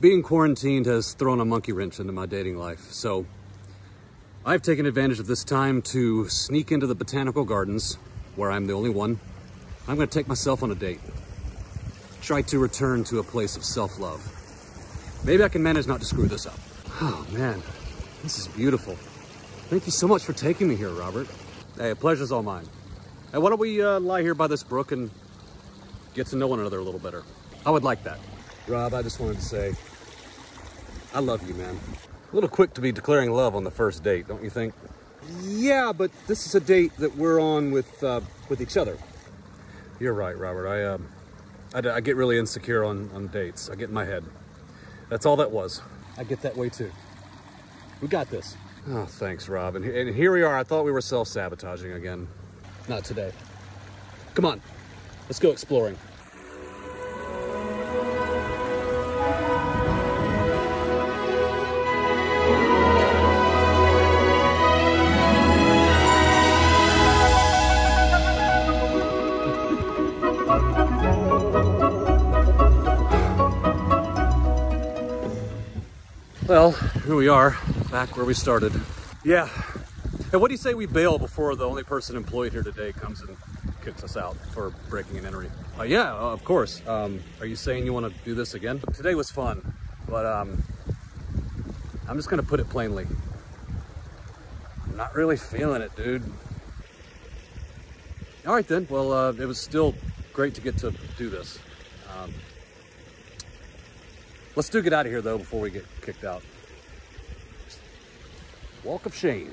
being quarantined has thrown a monkey wrench into my dating life, so I've taken advantage of this time to sneak into the botanical gardens, where I'm the only one. I'm gonna take myself on a date. Try to return to a place of self-love. Maybe I can manage not to screw this up. Oh man, this is beautiful. Thank you so much for taking me here, Robert. Hey, pleasure's all mine. Hey, why don't we uh, lie here by this brook and get to know one another a little better? I would like that. Rob, I just wanted to say, I love you, man. A little quick to be declaring love on the first date, don't you think? Yeah, but this is a date that we're on with uh, with each other. You're right, Robert. I, um, I, I get really insecure on, on dates. I get in my head. That's all that was. I get that way too. We got this. Oh, thanks, Rob. And, and here we are. I thought we were self-sabotaging again. Not today. Come on, let's go exploring. Well, here we are, back where we started. Yeah. And what do you say we bail before the only person employed here today comes and kicks us out for breaking and entering? Uh, yeah, uh, of course. Um, are you saying you want to do this again? Today was fun, but um, I'm just to put it plainly. I'm not really feeling it, dude. All right, then. Well, uh, it was still great to get to do this. Um, Let's do get out of here though before we get kicked out. Walk of shame.